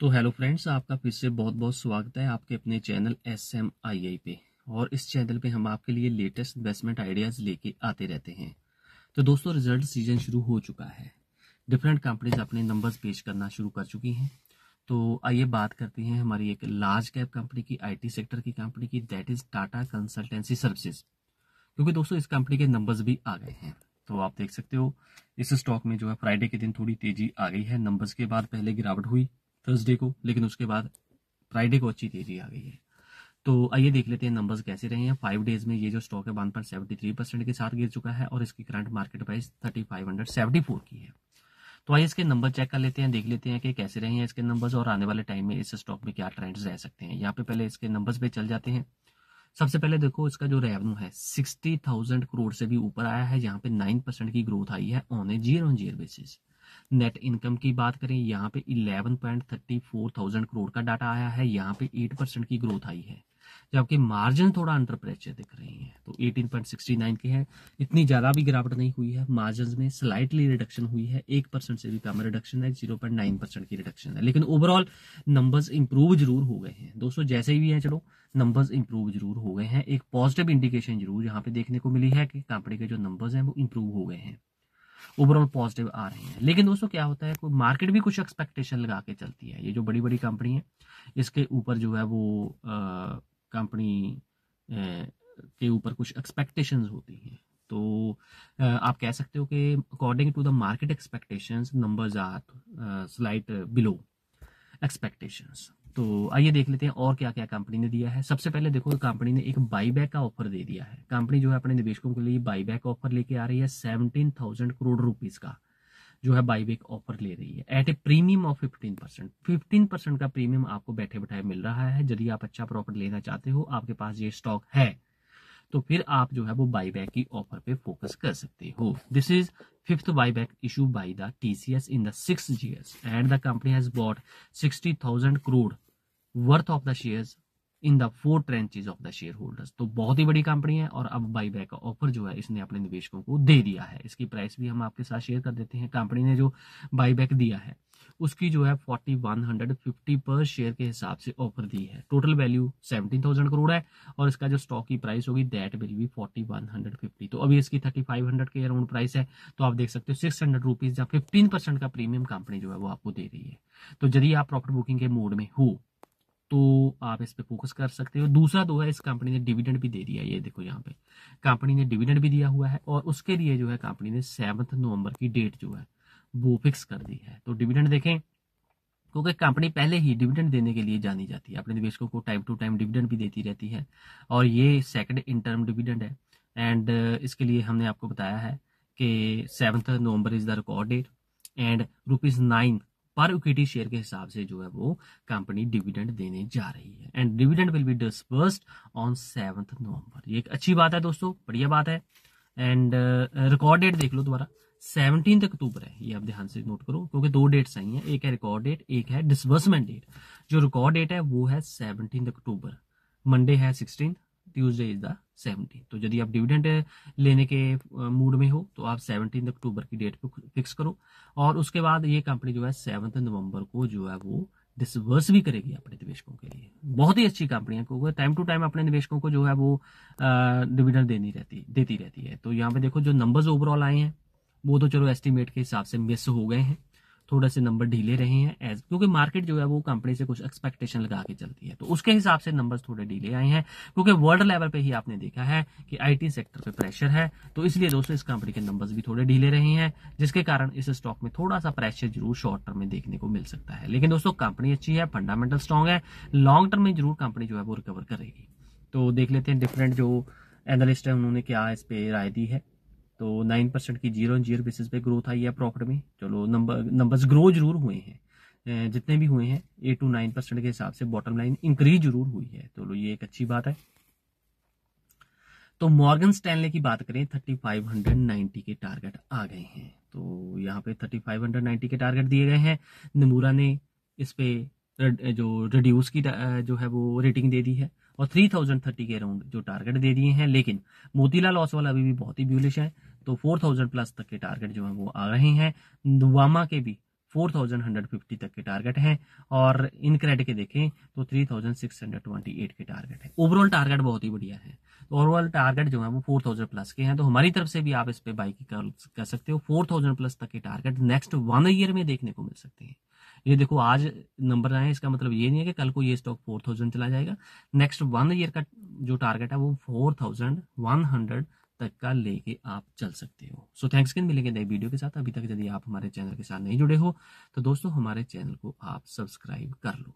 तो hello friends, आपका फिर से बहुत बहुत स्वागत है आपके अपने channel S M I I पे। और इस चैनल पे हम आपके लिए लेटेस्ट इन्वेस्टमेंट आइडियाज़ लेके आते रहते हैं। तो दोस्तों रिज़ल्ट सीज़न शुरू हो चुका है। डिफरेंट कंपनीज़ अपने नंबर्स पेश करना शुरू कर चुकी हैं। तो आइए बात करते हैं हमारी एक लार्ज कैप कंपनी की आईटी सेक्टर की कंपनी की that is Tata consultancy services क्योंकि दोस्तों, इस कंपनी के नंबर्स भी आ गए हैं। तो आप देख सकते हो, इस स्टॉक में जो है फ्राइडे के दिन थोड़ी तेज़ी आ गई है। नंबर्स के बाद पहले गिरावट हुई। थर्सडे को, लेकिन उसके बाद फ्राइडे को अच्छी तेज़ी आ गई है। तो आइए देख लेते हैं नंबर्स कैसे रहे हैं। फाइव डेज़ में ये जो स्टॉक है one point seventy three percent के साथ गिर चुका है और इसकी current market price thirty five hundred seventy four की है। तो आइए इसके नंबर चेक कर लेते हैं, देख लेते हैं कि कैसे रहे हैं इसके नंबर्स और आने वाले टाइम में इस स्टॉक में क्या ट्रेंड्स रह सकते हैं। यहाँ पे पहले इसके नंबर्स पे चल जाते हैं। सबसे पहले देखो, इसका जो रेवेन्यू है सिक्सटी थाउज़ेंड करोड़ से भी ऊपर आया है यहाँ पे नाइन परसेंट की ग्रोथ आई है on a zero on zero basis net income की बात करें, यहाँ पे eleven point thirty four thousand crore का डाटा आया है, यहाँ पे एट परसेंट की ग्रोथ आई है। जबकि मार्जिन थोड़ा अंडर प्रेशर दिख रही है तो 18.69 के है। इतनी ज़्यादा भी गिरावट नहीं हुई है मार्जिन में स्लाइटली रिडक्शन हुई है, एक परसेंट से भी कम रिडक्शन है 0.9 परसेंट की रिडक्शन है। लेकिन ओवरऑल नंबर्स इंप्रूव ज़रूर हो गए हैं। दोस्तों, जैसे भी है, चलो नंबर्स इंप्रूव ज़रूर हो गए हैं। एक पॉजिटिव इंडिकेशन ज़रूर यहाँ पे देखने को मिली है कि कंपनी के जो नंबर्स हैं, वो इंप्रूव हो गए हैं। ओवरऑल पॉजिटिव आ रहे हैं। लेकिन दोस्तों क्या होता है, कोई मार्केट भी कुछ एक्सपेक्टेशन लगा के चलती है। ये जो बड़ी बड़ी कंपनी है, इसके ऊपर जो है वो कंपनी के ऊपर कुछ एक्सपेक्टेशंस होती हैं। तो आप कह सकते हो कि according to the market expectations numbers are slight below expectations तो आइए देख लेते हैं और क्या क्या कंपनी ने दिया है। सबसे पहले देखो कंपनी ने एक बाईबैक का ऑफ़र दे दिया है। कंपनी जो है अपने निवेशकों के लिए बाईबैक ऑफ़र लेके आ रही है सेवनटीन थाउज़ेंड करोड़ रुपीज़ का जो है बाईबैक ऑफ़र ले रही है। At a premium of fifteen percent fifteen percent का प्रीमियम आपको बैठे बैठाए मिल रहा है। यदि आप अच्छा प्रॉफिट लेना चाहते हो, आपके पास ये स्टॉक है तो फिर आप जो है वो बाईबैक की ऑफ़र पे फोकस कर सकते हो। This is fifth buyback issue by the TCS in the six years and the company has bought sixty thousand crore worth of the shares in the four tranches of the share holders तो बहुत ही बड़ी company है और अब by back का offer जो है इसने अपने निवेशकों को दे दिया है। इसकी प्राइस भी हम आपके साथ शेयर कर देते हैं। कंपनी ने जो बाई बैक दिया है, उसकी जो है forty one hundred fifty per share के हिसाब से ऑफ़र दी है। Total value seventeen thousand crore है और इसका जो स्टॉक की प्राइस होगी that will be forty one hundred fifty तो अभी इसकी थर्टी फाइव हंड्रेड के अराउंड प्राइस है। तो आप देख सकते हो सिक्स हंड्रेड रुपीज़ या फिफ्टीन परसेंट का प्रीमियम कंपनी जो है वो आपको दे रही है। तो यदि आप प्रॉफिट बुकिंग के मोड में हो तो आप इस पे फोकस कर सकते हो। दूसरा दो है, इस कंपनी ने डिविडेंड भी दे दिया ये देखो यहाँ पे। कंपनी ने डिविडेंड भी दिया हुआ है और उसके लिए जो है कंपनी ने सेवंथ नवंबर की डेट जो है, वो फिक्स कर दी है। तो डिविडेंड देखें, क्योंकि कंपनी पहले ही डिविडेंड देने के लिए जानी जाती है। अपने निवेशकों को टाइम टू टाइम डिविडेंड भी देती रहती है और ये सेकंड इंटर्म डिविडेंड है। एंड इसके लिए हमने आपको बताया है कि seventh November is the record date and rupees nine पर इक्विटी शेयर के हिसाब से जो है वो कंपनी डिविडेंड देने जा रही है। And dividend will be dispersed on seventh November ये एक अच्छी बात है दोस्तों, बढ़िया बात है। एंड रिकॉर्ड डेट देख लो दोबारा। सेवनटीन अक्टूबर है। ये आप ध्यान से नोट करो, क्योंकि दो डेट्स आई हैं। एक है रिकॉर्ड डेट एक है डिसबर्समेंट डेट जो रिकॉर्ड डेट है वो है सेवनटीन अक्टूबर। मंडे है sixteen Tuesday is the seventeen. तो यदि आप डिविडेंड लेने के मूड में हो तो आप सेवनटीन अक्टूबर की डेट पे फिक्स करो। और उसके बाद ये कंपनी जो है सेवंथ नवंबर को जो है वो डिसवर्स भी करेगी अपने निवेशकों के लिए। बहुत ही अच्छी कंपनी है, क्योंकि टाइम टू टाइम अपने निवेशकों को जो है वो डिविडेंड देनी रहती, देती रहती है। तो यहाँ पे देखो जो नंबर्स ओवरऑल आए हैं, वो तो चलो एस्टिमेट के हिसाब से मिस हो गए हैं। थोड़े से नंबर ढीले रहे हैं एज क्योंकि मार्केट जो है वो कंपनी से कुछ एक्सपेक्टेशन लगा के चलती है। तो उसके हिसाब से नंबर्स थोड़े ढीले आए हैं, क्योंकि वर्ल्ड लेवल पे ही आपने देखा है कि आईटी सेक्टर पे प्रेशर है। तो इसलिए दोस्तों, इस कंपनी के नंबर्स भी थोड़े ढीले रहे हैं, जिसके कारण इस स्टॉक में थोड़ा सा प्रेशर ज़रूर शॉर्ट टर्म में देखने को मिल सकता है। लेकिन दोस्तों कंपनी अच्छी है फंडामेंटल स्ट्रॉन्ग है लॉन्ग टर्म में ज़रूर कंपनी जो है वो रिकवर करेगी। तो देख लेते हैं डिफरेंट जो एनालिस्ट है, उन्होंने क्या इस पे राय दी है। तो नाइन परसेंट की ज़ीरो ज़ीरो बेसिस पे ग्रोथ आई है प्रॉफिट में। चलो नंबर नंबर्स ग्रो ज़रूर हुए हैं। जितने भी हुए हैं एट टू नाइन परसेंट के हिसाब से बॉटम लाइन इंक्रीज ज़रूर हुई है। तो ये एक अच्छी बात है। तो मॉर्गन स्टैनले की बात करें थर्टी फाइव हंड्रेड नाइन्टी के टारगेट आ गए हैं। तो यहाँ पे थर्टी फाइव हंड्रेड नाइन्टी के टारगेट दिए गए हैं। नमूरा ने इस पे जो रिड्यूस की जो है वो रेटिंग दे दी है। और थ्री थाउज़ेंड थर्टी के अराउंड जो टारगेट दे दिए हैं, लेकिन मोतीलाल ओसवाल अभी भी बहुत ही ब्यूलिश है तो फोर थाउज़ेंड प्लस तक के टारगेट जो है वो आ रहे हैं। नुवामा के भी फोर थाउज़ेंड हंड्रेड फिफ्टी तक के टारगेट हैं और इन क्रेडिट के देखें तो three thousand six hundred twenty eight के टारगेट है। ओवरऑल टारगेट बहुत ही बढ़िया है। तो ओवरऑल टारगेट जो है वो फोर थाउज़ेंड प्लस के हैं। तो हमारी तरफ़ से भी आप इस पे बाई कर, कर सकते हो। फोर थाउज़ेंड प्लस तक के टारगेट नेक्स्ट वन ईयर में देखने को मिल सकते हैं। ये देखो आज नंबर आए इसका मतलब ये नहीं है कि कल को ये स्टॉक फोर चला जाएगा। नेक्स्ट वन ईयर का जो टारगेट है वो फोर तक का लेके आप चल सकते हो। सो थैंक्स किन मिलेंगे नए वीडियो के साथ। अभी तक यदि आप हमारे चैनल के साथ नहीं जुड़े हो तो दोस्तों, हमारे चैनल को आप सब्सक्राइब कर लो।